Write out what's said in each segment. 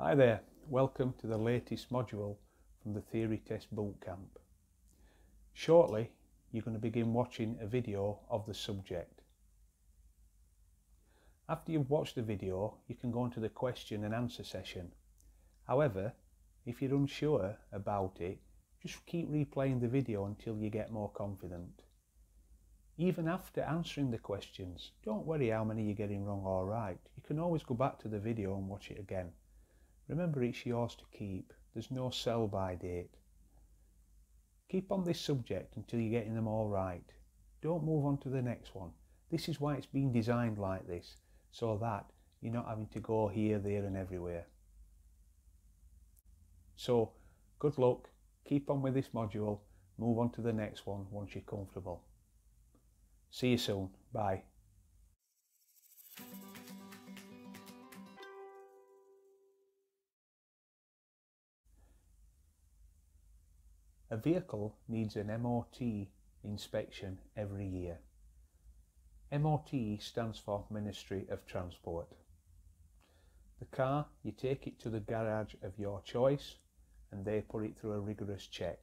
Hi there, welcome to the latest module from the Theory Test Bootcamp. Shortly, you're going to begin watching a video of the subject. After you've watched the video, you can go into the question and answer session. However, if you're unsure about it, just keep replaying the video until you get more confident. Even after answering the questions, don't worry how many you're getting wrong or right. You can always go back to the video and watch it again. Remember it's yours to keep. There's no sell by date. Keep on this subject until you're getting them all right. Don't move on to the next one. This is why it's been designed like this, so that you're not having to go here, there and everywhere. So, good luck, keep on with this module, move on to the next one once you're comfortable. See you soon, bye. A vehicle needs an MOT inspection every year. MOT stands for Ministry of Transport. The car, you take it to the garage of your choice and they put it through a rigorous check.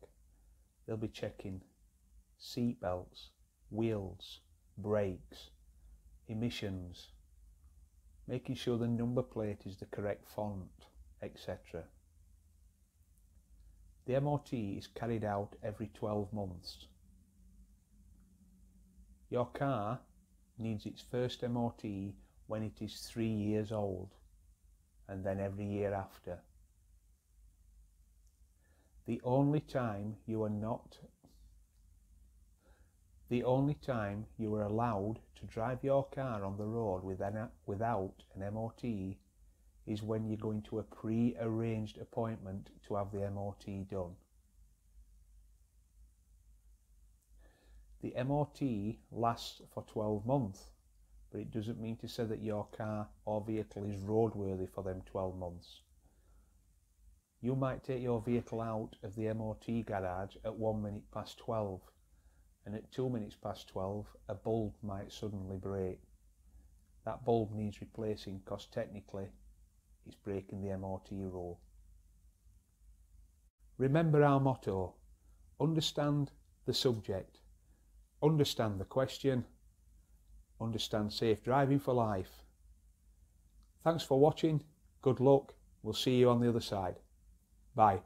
They'll be checking seat belts, wheels, brakes, emissions, making sure the number plate is the correct font, etc. The MOT is carried out every 12 months. Your car needs its first MOT when it is three years old and then every year after. The only time you are not the only time you are allowed to drive your car on the road without an MOT is when you're going to a pre-arranged appointment to have the MOT done. The MOT lasts for 12 months, but it doesn't mean to say that your car or vehicle is roadworthy for them 12 months. You might take your vehicle out of the MOT garage at 1 minute past 12 and at 2 minutes past 12 a bulb might suddenly break. That bulb needs replacing because technically it's breaking the MOT rule. Remember our motto, understand the subject, understand the question, understand safe driving for life. Thanks for watching, good luck, we'll see you on the other side. Bye.